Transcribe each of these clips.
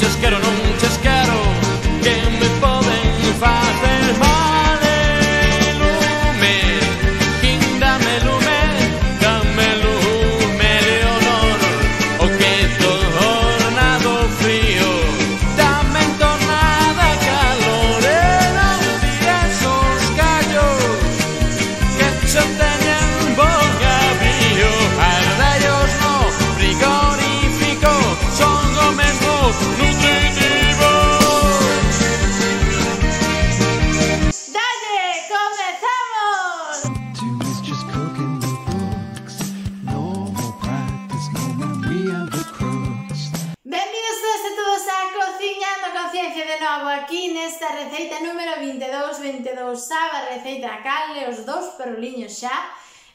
yo quiero noches receita número 22, 22 a receita cale, os dous peroliños xa,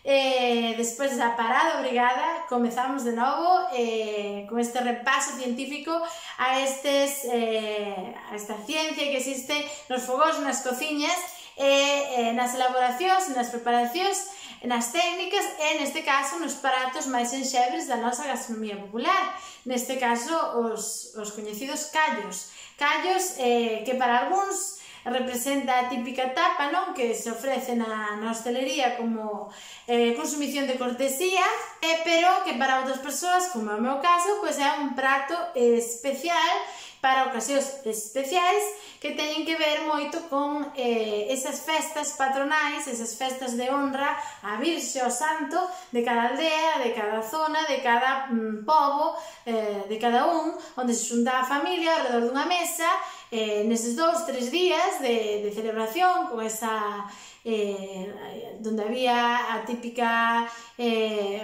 eh, despois da parada obrigada, comezamos de novo eh, con este repaso científico a, estes, eh, a esta ciencia que existe nos fogós, nas cociñas, e eh, nas elaboracións, nas preparacións, nas técnicas e, neste caso, nos pratos máis enxebres da nosa gastronomía popular. Neste caso, os, os coñecidos callos. Callos eh, que para algúns representa a típica tapa non? Que se ofrece na, na hostelería como eh, consumición de cortesía, eh, pero que para outras persoas, como é o meu caso, pois é un prato eh, especial para ocasións especiais que teñen que ver moito con eh, esas festas patronais, esas festas de honra a Virxe ao Santo de cada aldea, de cada zona, de cada mm, povo, eh, de cada un, onde se xunta a familia alrededor dunha mesa eh, neses dous, tres días de, de celebración con esa eh, donde había a típica eh,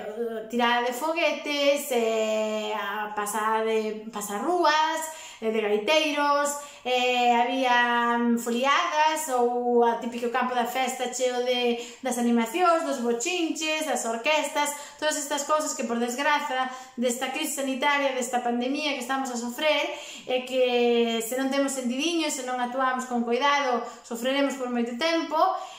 tirada de foguetes, eh, a pasada de pasarrúas, Eh, de gaiteiros, eh, había foliadas ou a típico campo da festa cheo de, das animacións, dos bochinches, das orquestas, todas estas cousas que por desgraza desta crise sanitaria, desta pandemia que estamos a sofrer, é que se non temos sentidiño, se non actuamos con cuidado, sofreremos por moito tempo,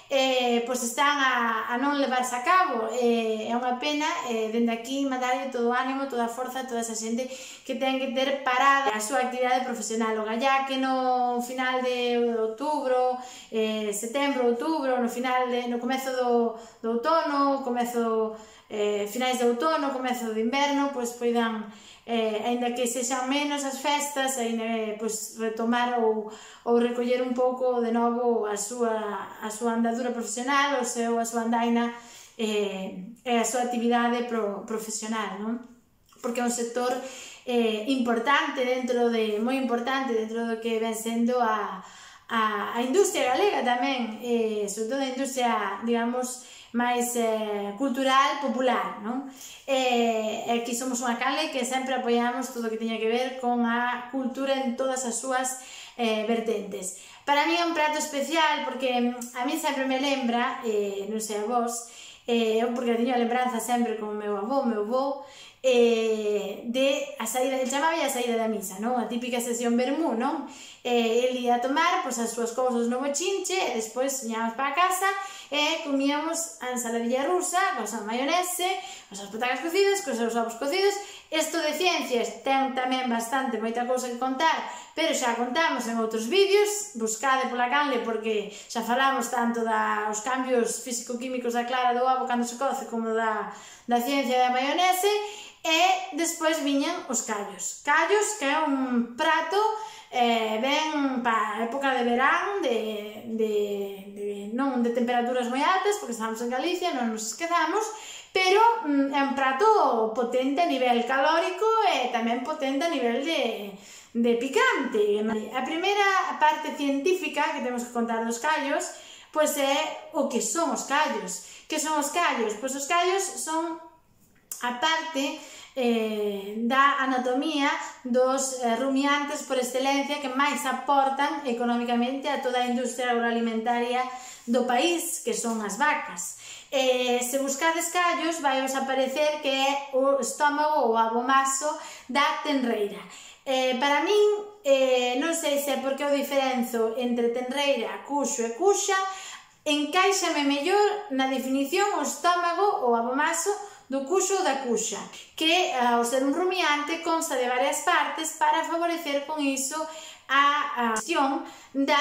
eh, pois están a, a non levarse a cabo. Eh, é unha pena eh, dende aquí mandarlle todo o ánimo, toda a forza toda esa xente que ten que ter parada a súa actividade profesional. O gallá que no final de outubro eh, setembro, outubro, no final de, no comezo do, do outono, comezo eh, finais de outono, comezo de inverno, pois poidan eh, aínda que sexan menos as festas, aínda eh, pois retomar ou, ou recoller un pouco de novo a súa, a súa andadura profesional, o seu, a súa andaina eh, e a súa actividade pro, profesional, non? Porque é un sector eh, importante dentro de, moi importante dentro do que ven sendo a, a, a industria galega tamén, eh, sobre todo a industria, digamos, máis eh, cultural, popular, non? Eh, aquí somos unha cale que sempre apoiamos todo o que teña que ver con a cultura en todas as súas eh, vertentes. Para mí é un prato especial porque mm, a mí sempre me lembra, eh, non sei a vos, eh, porque teño a lembranza sempre con o meu avó, meu avó, eh, de a saída, el chamaba a saída da misa, non? A típica sesión vermú, non? Eh, el ia a tomar pois, as súas cousas no bochinche, e despois soñábamos para casa e comíamos a ensaladilla rusa, con a maionese, con as patacas cocidas, con os ovos cocidos. Isto de ciencias ten tamén bastante moita cousa que contar, pero xa contamos en outros vídeos, buscade pola canle porque xa falamos tanto da os cambios físico-químicos da clara do ovo cando se coce como da, da ciencia da maionese, e despois viñan os callos. Callos que é un prato eh, ben para a época de verán, de, de, de, non de temperaturas moi altas, porque estamos en Galicia, non nos esquezamos, pero mm, é un prato potente a nivel calórico e tamén potente a nivel de, de picante. A primeira parte científica que temos que contar dos callos pois é o que son os callos. Que son os callos? Pois os callos son a parte eh, da anatomía dos eh, rumiantes por excelencia que máis aportan economicamente a toda a industria agroalimentaria do país, que son as vacas. Eh, se buscades callos, vai vos aparecer que é o estómago ou abomaso da tenreira. Eh, para min, eh, non sei se é porque o diferenzo entre tenreira, cuxo e cuxa, encaixame mellor na definición o estómago ou abomaso do cuxo ou da cuxa, que eh, ao ser un rumiante consta de varias partes para favorecer con iso a acción da,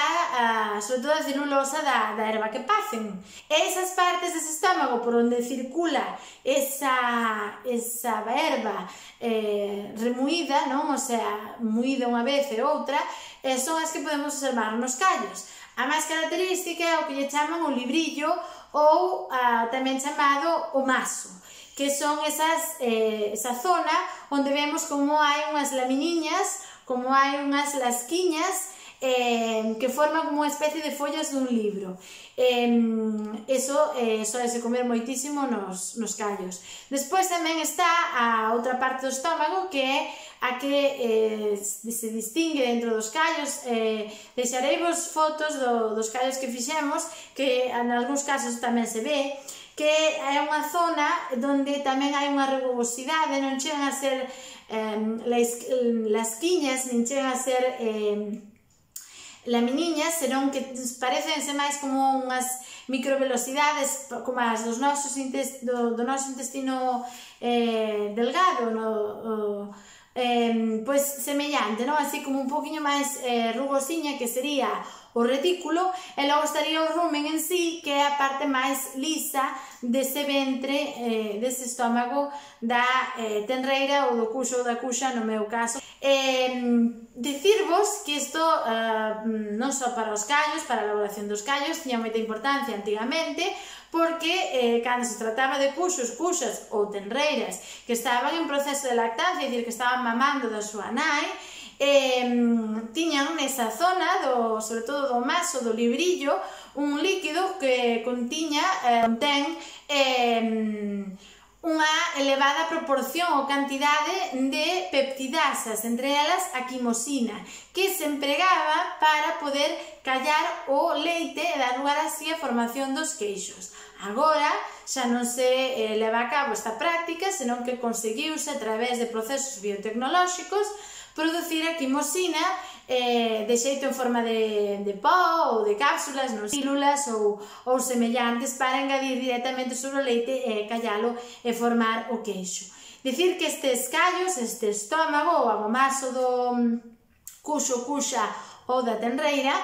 a, sobre todo a celulosa da, da erva que pacen. Esas partes dese estómago por onde circula esa, esa erva eh, remuída, non? o sea, muída unha vez e outra, eh, son as que podemos observar nos callos. A máis característica é o que lle chaman o librillo ou a, tamén chamado o maso que son esas, eh, esa zona onde vemos como hai unhas laminiñas, como hai unhas lasquiñas eh, que forman como unha especie de follas dun libro. Eh, eso eh, se comer moitísimo nos, nos callos. Despois tamén está a outra parte do estómago que é a que eh, se distingue dentro dos callos. Eh, deixarei vos fotos do, dos callos que fixemos, que en algúns casos tamén se ve, que é unha zona onde tamén hai unha rugosidade, non chegan a ser eh, lasquiñas, nin chegan a ser eh, laminiñas, senón que parecense máis como unhas microvelocidades como as dos nosos do, do noso intestino eh, delgado, no, o, eh, pois semellante, non? Así como un poquinho máis eh, rugosiña que sería o retículo e logo estaría o rumen en sí que é a parte máis lisa dese ventre, eh, dese estómago da eh, tenreira ou do cuxo ou da cuxa no meu caso. Eh, Dicirvos que isto eh, non só para os callos, para a elaboración dos callos tiña moita importancia antigamente porque eh, cando se trataba de cuxos, cuxas ou tenreiras que estaban en proceso de lactancia, é dicir, que estaban mamando da súa nai, eh, tiñan nesa zona, do, sobre todo do maso, do librillo, un líquido que contiña, eh, contén, eh, unha elevada proporción ou cantidade de peptidasas, entre elas a quimosina, que se empregaba para poder callar o leite e dar lugar así a formación dos queixos. Agora xa non se eh, leva a cabo esta práctica, senón que conseguiuse a través de procesos biotecnolóxicos producir a quimosina eh, de xeito en forma de, de pó ou de cápsulas, non células ou, ou semellantes para engadir directamente sobre o leite e eh, callalo e formar o queixo. Dicir que estes callos, este estómago ou amomaso do mm, cuxo, cuxa ou da tenreira,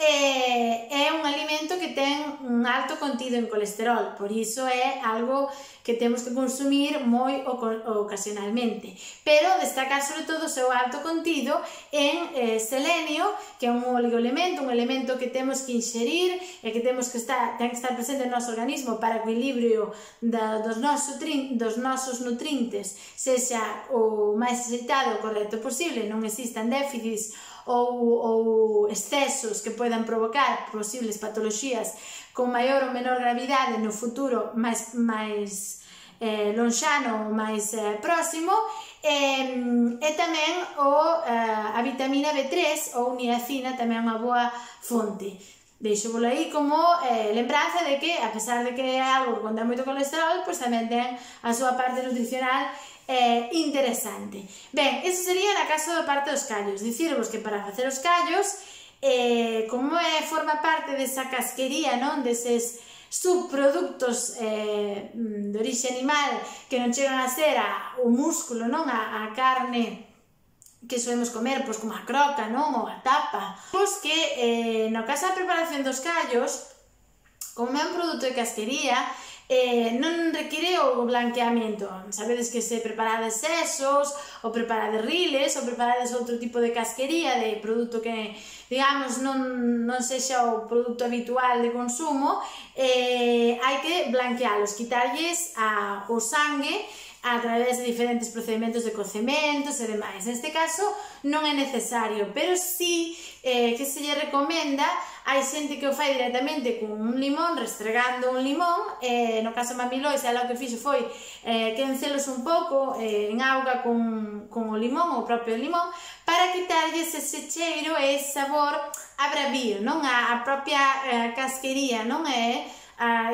eh, é un alimento que ten un alto contido en colesterol, por iso é algo que temos que consumir moi ocasionalmente. Pero destacar sobre todo o seu alto contido en eh, selenio, que é un oligoelemento, un elemento que temos que inxerir e que temos que estar, ten que estar presente no noso organismo para o equilibrio da, dos, nosos, dos nosos nutrientes sexa o máis aceitado o correcto posible, non existan déficits ou, ou excesos que poidan provocar posibles patoloxías con maior ou menor gravidade no futuro máis, máis eh, lonxano ou máis eh, próximo e, e tamén o, eh, a vitamina B3 ou niacina tamén é unha boa fonte. Deixo volo aí como eh, lembranza de que, a pesar de que é algo que contén moito colesterol, pois tamén ten a súa parte nutricional eh, interesante. Ben, eso sería na caso da parte dos callos. Dicirvos que para facer os callos, eh, como é, forma parte desa casquería, non? Deses subproductos eh, de orixe animal que non chegan a ser a, o músculo, non? A, a carne que solemos comer, pois como a croca, non? Ou a tapa. Pois que eh, no caso da preparación dos callos, como é un produto de casquería, eh, non require o blanqueamento. Sabedes que se preparades sesos, ou preparades riles, ou preparades outro tipo de casquería, de produto que, digamos, non, non sexa o produto habitual de consumo, eh, hai que blanquealos, quitarlles a, o sangue a través de diferentes procedimentos de cocementos e demais. Neste caso non é necesario, pero sí eh, que se lle recomenda, hai xente que o fai directamente con un limón, restregando un limón, eh, no caso de Mami lo ela o que fixo foi eh, quencelos un pouco eh, en auga con, con o limón, o propio limón, para quitarlles ese cheiro e ese sabor a bravío, non? A, a propia eh, casquería, non é? Eh, a,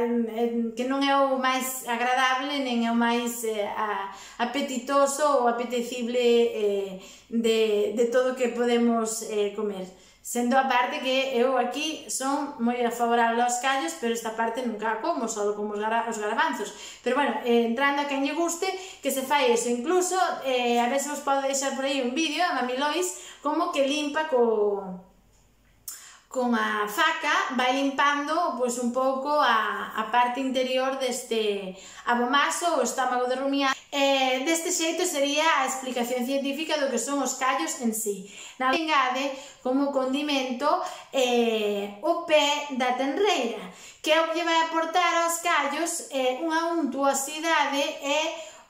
que non é o máis agradable nen é o máis eh, a, apetitoso ou apetecible eh, de, de todo o que podemos eh, comer. Sendo a parte que eu aquí son moi favorable aos callos, pero esta parte nunca a como, só como os, gar os garbanzos. Pero bueno, eh, entrando a quen lle guste, que se fai eso. Incluso, eh, a ver se vos podo deixar por aí un vídeo a Mami Lois, como que limpa co, con a faca vai limpando pois, un pouco a, a parte interior deste abomaso, o estómago de rumiar. E, deste xeito sería a explicación científica do que son os callos en sí. Na engade como condimento eh, o pé da tenreira, que é o que vai aportar aos callos eh, unha untuosidade e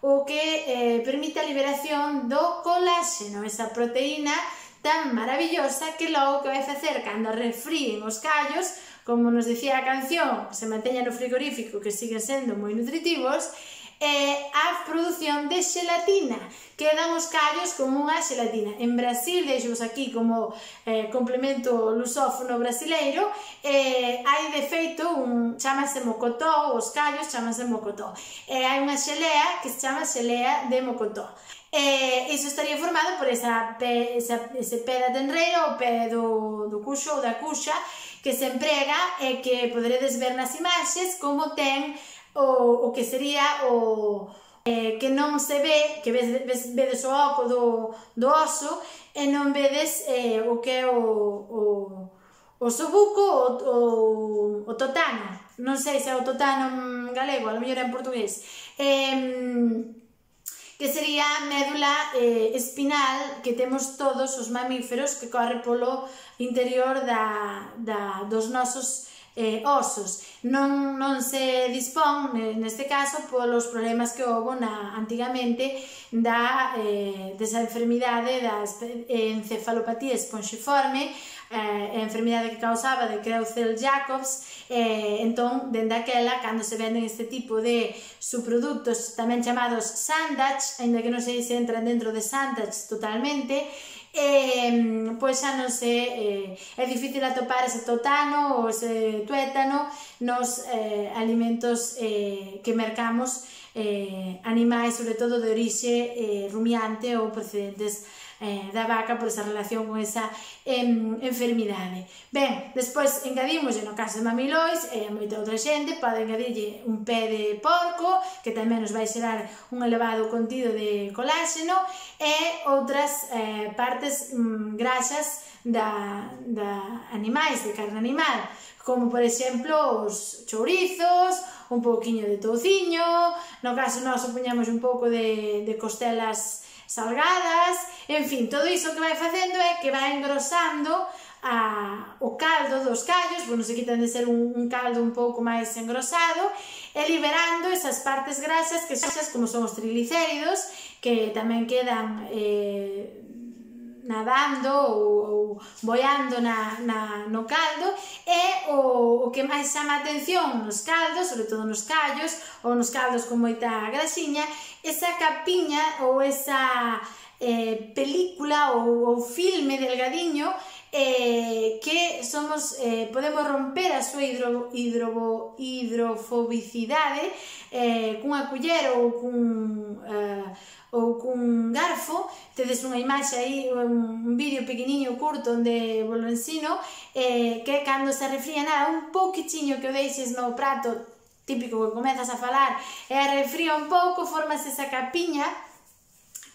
o que eh, permite a liberación do coláxeno, esa proteína que tan maravillosa que logo que vai facer cando refríen os callos, como nos dicía a canción, se manteñan no frigorífico que siguen sendo moi nutritivos, é a produción de xelatina. Quedan os callos como unha xelatina. En Brasil, deixemos aquí como eh, complemento lusófono brasileiro, eh, hai de feito un chamase mocotó, os callos chamase mocotó. E eh, hai unha xelea que se chama xelea de mocotó. E eh, iso estaría formado por esa, pe, esa, ese pé da tenreira ou pé do, do cuxo ou da cuxa que se emprega e que poderedes ver nas imaxes como ten o, o que sería o eh, que non se ve, que ves, ves, vedes o oco do, do oso e non vedes eh, o que é o, o, o sobuco o, o, o totano. Non sei se é o totano en galego, a lo mellor en portugués. Eh, que sería a médula eh, espinal que temos todos os mamíferos que corre polo interior da, da, dos nosos eh, osos. Non, non se dispón, neste caso, polos problemas que houve na, antigamente da, eh, desa enfermidade da encefalopatía esponxiforme, eh, a enfermidade que causaba de Creutzfeldt-Jacobs, eh, entón, dende aquela, cando se venden este tipo de subproductos tamén chamados sandach ainda que non sei se entran dentro de sandach totalmente, eh, pois xa non se eh, é difícil atopar ese totano ou ese tuétano nos eh, alimentos eh, que mercamos eh, animais, sobre todo de orixe eh, rumiante ou procedentes eh, da vaca por esa relación con esa em, enfermidade. Ben, despois engadimos, no caso de mamilois, e eh, moita outra xente, pode engadirlle un pé de porco, que tamén nos vai xerar un elevado contido de coláxeno, e outras eh, partes mm, graxas da, da animais, de carne animal, como por exemplo os chourizos, un pouquiño de touciño, no caso nós poñamos un pouco de, de costelas salgadas, en fin, todo iso que vai facendo é que vai engrosando a, o caldo dos callos, bueno, se quitan de ser un, un caldo un pouco máis engrosado, e liberando esas partes grasas que son como son os triglicéridos, que tamén quedan eh, nadando ou, ou boiando na, na, no caldo e o, o que máis chama a atención nos caldos, sobre todo nos callos ou nos caldos con moita graxiña esa capiña ou esa eh, película ou, ou filme delgadiño eh, que somos eh, podemos romper a súa hidro, hidro, hidrofobicidade eh, cunha culler ou cun... Eh, ou cun garfo, tedes unha imaxe aí, un vídeo pequeniño curto onde vos lo ensino, eh, que cando se refría nada, un pouquichiño que o deixes no prato típico que comezas a falar e a refría un pouco, formas esa capiña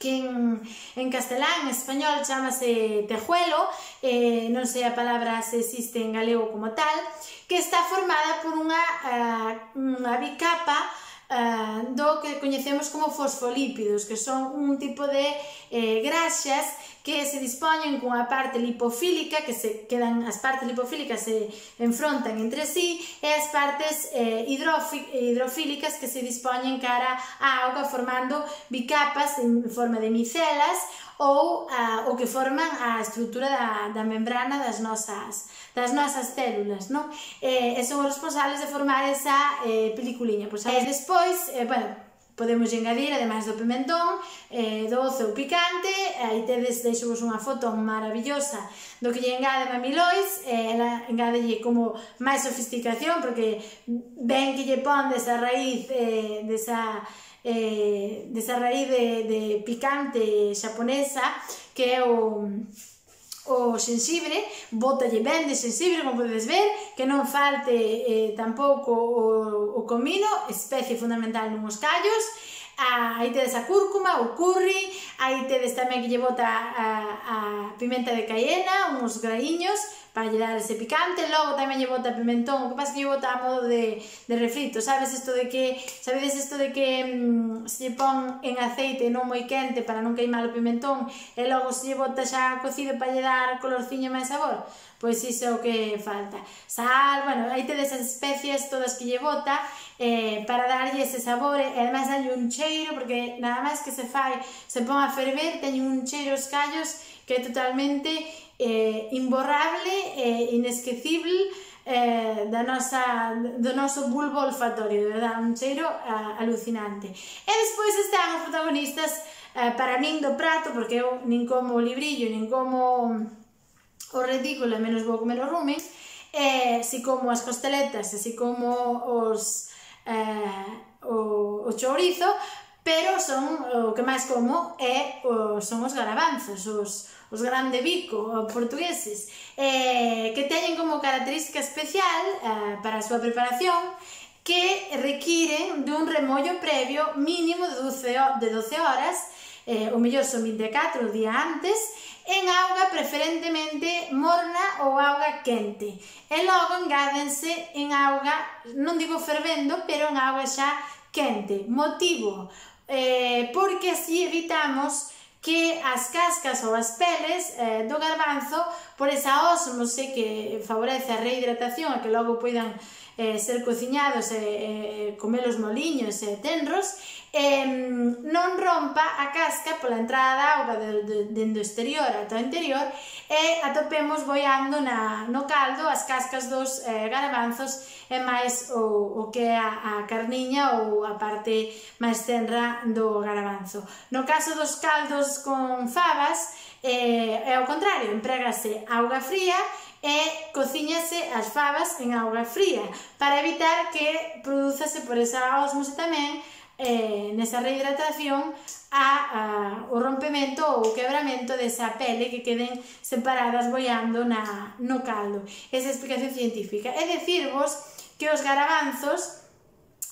que en, en castelán, en español, chamase tejuelo, eh, non sei a palabra se existe en galego como tal, que está formada por unha, uh, unha bicapa eh, do que coñecemos como fosfolípidos, que son un tipo de eh, graxas que se dispoñen cunha parte lipofílica, que se quedan as partes lipofílicas se enfrontan entre sí, e as partes eh, hidrofílicas que se dispoñen cara á auga formando bicapas en forma de micelas ou a, o que forman a estrutura da, da membrana das nosas, das nosas células, non? Eh, e son os responsables de formar esa eh, peliculiña. Pois, e despois, eh, bueno, Podemos engadir, ademais do pimentón, eh, doce ou picante, aí tedes, deixovos unha foto maravillosa do que lle engade Mami Lois, eh, ela engádelle como máis sofisticación, porque ven que lle pon desa raíz, eh, desa eh, desa raíz de, de picante xaponesa, que é o o sensible, botalle ben de sensible, como podedes ver, que non falte eh, tampouco o, o comino, especie fundamental nos callos, a, aí tedes a cúrcuma, o curry, aí tedes tamén que lle bota a, a pimenta de cayena, uns graiños, para lle dar ese picante, logo tamén lle bota pimentón, o que pasa que lle bota a modo de, de refrito, sabes? Isto de que, sabedes isto de que mmm, se lle pon en aceite non moi quente para non queimar o pimentón, e logo se lle bota xa cocido para lle dar colorciño máis sabor, pois iso que falta. Sal, bueno, aí tedes as especies todas que lle bota eh, para darlle ese sabor e ademais dalle un cheiro, porque nada máis que se fai, se pon a ferver, teñen un cheiro os callos que é totalmente eh, imborrable e eh, inesquecible eh, da nosa, do noso bulbo olfatorio, de verdade, un cheiro ah, alucinante. E despois están os protagonistas eh, para min do prato, porque eu nin como o librillo, nin como o ridículo, menos vou comer o rumen, eh, si como as costeletas, así como os... Eh, o, o chourizo, pero son o que máis como é o, son os garabanzos, os, os grande bico portugueses, eh, que teñen como característica especial eh, para a súa preparación que requiren dun remollo previo mínimo de 12, de 12 horas, eh, o mellor son 24 o día antes, en auga preferentemente morna ou auga quente. E logo engádense en auga, non digo fervendo, pero en auga xa quente. Motivo, eh, porque así evitamos que as cascas ou as peles eh, do garbanzo por esa osmose que favorece a reidratación e que logo poidan eh, ser cociñados e eh, comelos moliños e eh, tenros, eh, non rompa a casca pola entrada da auga de, de, dende exterior ata o interior e atopemos boiando na, no caldo as cascas dos eh, garabanzos e máis o, o que é a, a carniña ou a parte máis tenra do garabanzo. No caso dos caldos con fabas, E, e ao contrario, emprégase auga fría e cociñase as fabas en auga fría para evitar que produzase por esa osmose tamén eh, nesa rehidratación a, a, o rompemento ou o quebramento desa pele que queden separadas boiando na, no caldo. Esa explicación científica. É dicirvos que os garabanzos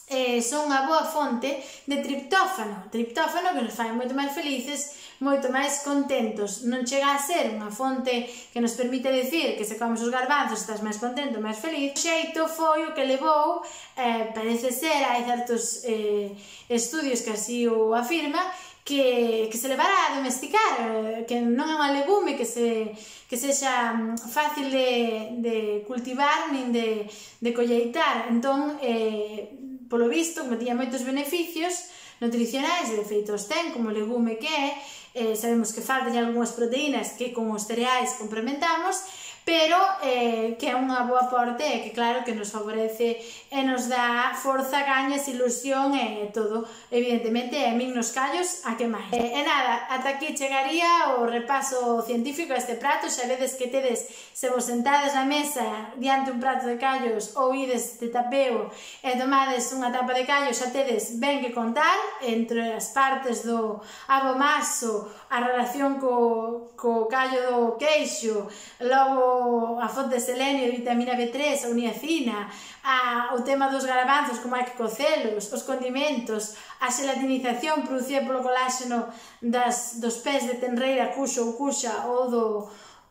eh, son unha boa fonte de triptófano, triptófano que nos fai moito máis felices, moito máis contentos. Non chega a ser unha fonte que nos permite decir que se comes os garbanzos estás máis contento, máis feliz. O xeito foi o que levou, eh, parece ser, hai certos eh, estudios que así o afirma, que, que se levará a domesticar, eh, que non é unha legume que, se, que sexa mm, fácil de, de cultivar nin de, de colleitar. Entón, eh, polo visto, como tiña moitos beneficios nutricionais, e de feito os ten como legume que é, eh, sabemos que faltan algunhas proteínas que con os cereais complementamos, pero eh, que é unha boa aporte e que claro que nos favorece e nos dá forza, gañas, ilusión e todo, evidentemente e min nos callos a que máis. E, e nada, ata aquí chegaría o repaso científico a este prato, xa vedes que tedes se vos sentades na mesa diante un prato de callos ou ides de tapeo e tomades unha tapa de callos xa tedes ben que contar entre as partes do abomaso a relación co, co callo do queixo logo a fonte de selenio e vitamina B3 a uniacina, a, o tema dos garbanzos como hai que cocelos, os condimentos, a xelatinización producida polo coláxeno das, dos pés de tenreira, cuxo ou cuxa ou do,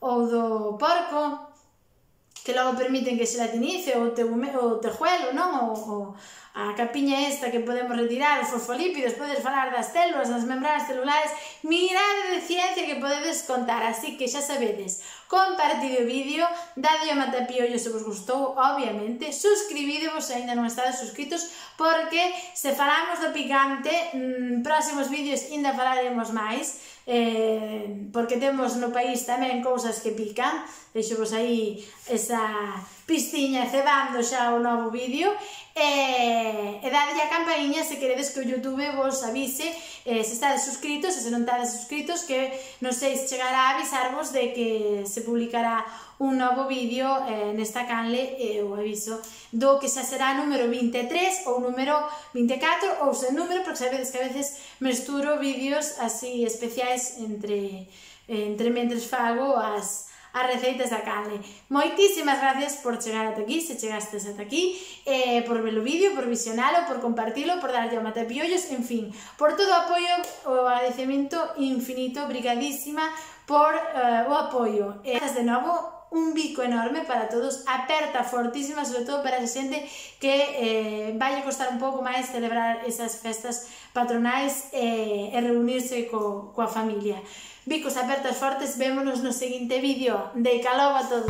ou do porco, que logo permiten que se latinice o teu, o tejuelo, non? O, o, a capiña esta que podemos retirar, os fosfolípidos, podes falar das células, das membranas celulares, mirade de ciencia que podedes contar, así que xa sabedes, compartide o vídeo, dade o matapiollo se vos gustou, obviamente, suscribidevos se ainda non estades suscritos, porque se falamos do picante, mmm, próximos vídeos ainda falaremos máis, eh, porque temos no país tamén cousas que pican, deixovos aí esa pistiña cebando xa o novo vídeo, eh, e dadlle a campainha se queredes que o Youtube vos avise eh, se estades suscritos e se non estades suscritos que non sei se chegará a avisarvos de que se publicará un novo vídeo eh, nesta canle eh, e o aviso do que xa será número 23 ou número 24 ou sen número, porque sabedes que a veces mesturo vídeos así especiais entre, entre mentres fago as, as receitas da canle. Moitísimas gracias por chegar ata aquí, se chegastes ata aquí, eh, por ver o vídeo, por visionalo, por compartilo, por darlle ao matapiollos, en fin, por todo o apoio, o agradecemento infinito, brigadísima por eh, o apoio. E eh, de novo, un bico enorme para todos, aperta fortísima, sobre todo para esa xente que eh, vai costar un pouco máis celebrar esas festas patronais eh, e reunirse co, coa familia. Bicos apertas fortes, vémonos no seguinte vídeo. De calor a todo!